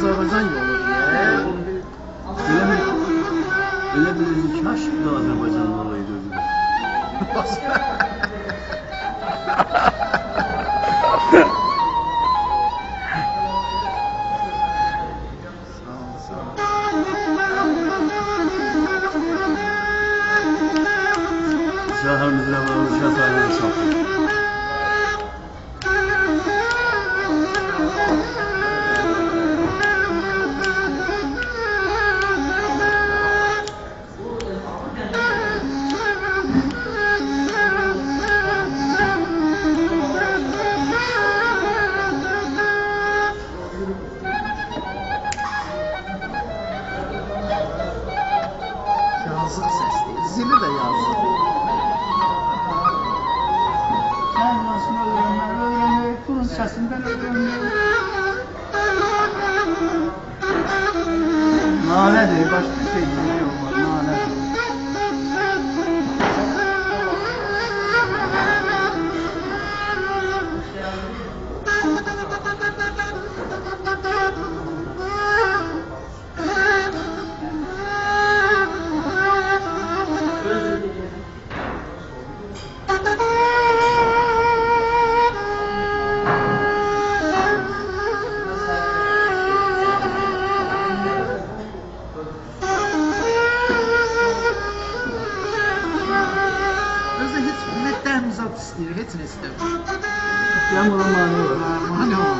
Azerbaycan yolu diye öyle bir, öyle bir nikah şimdi Azerbaycan olayı dövdü. Şahımıza var. Sen nasıl öğrenme, öğrenme, bunun sesinden öğrenme. Nane değil, başka şey değil. let's let's let's yang rumah ni. Mana?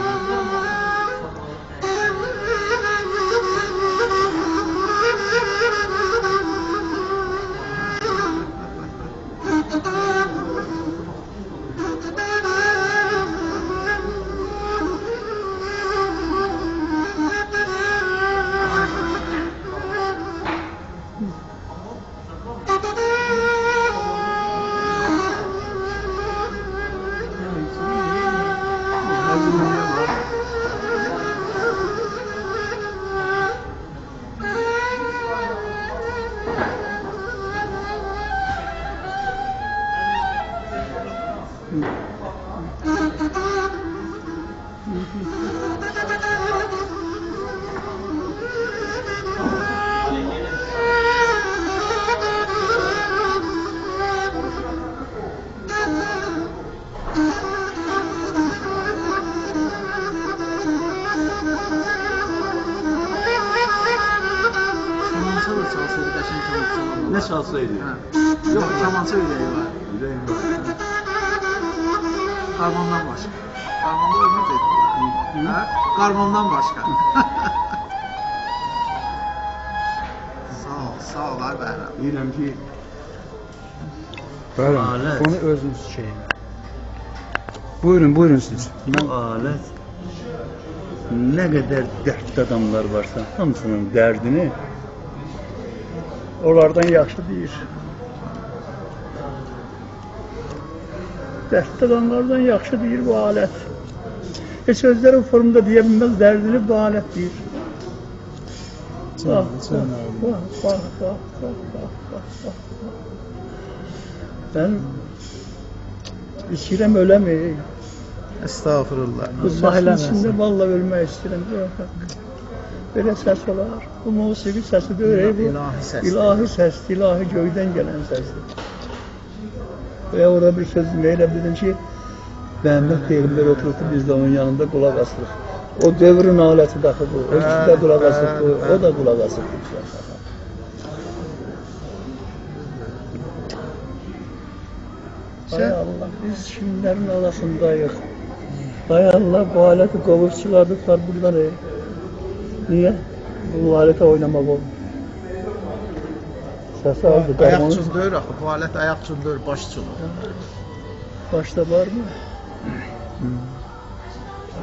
那时候睡的，要他们睡的吧？对。Karmandan başka. Karmanda ömür de etmiyor. Karmandan başka. sağ ol, sağ ol abi Behram. Ki, Buyurun. Alət. Bunu özünüz çeyin. Buyurun, buyurun siz. Bu Mən alət nə qədər dərdli adamlar varsa, hamısının dərdini onlardan yaxşı deyir. Dəstədənlərdən yaxşı deyir bu alət. Heç özləri formda deyə bilməz, dərdini bu alət deyir. Bax, bax, bax, bax, Estağfurullah. Bu səsin içində valla ölmək istəyirəm. Belə səs olar. Bu musiqi səsi də öyrək bu. İlahi səsdir. İlahi səsdir, ilahi göydən gələn səsdir. Və orada bir söz dedim ki, Məhəmməd Peyğəmbər oturubdu, biz də onun yanında qulaq asırıq. O devrin aleti dahi bu. O ikisi de kulak bu. O da kulak. Hay Sen- Allah biz şimdilerin arasındayız. Hay Allah bu aleti kovup çıkardıklar bunları. Niye? Bu alete oynamak olmuyor. Səs aldı. Ayaq üçün deyil axı, bu alət ayaq üçün deyil, baş üçün. Başda varmı? Hmm.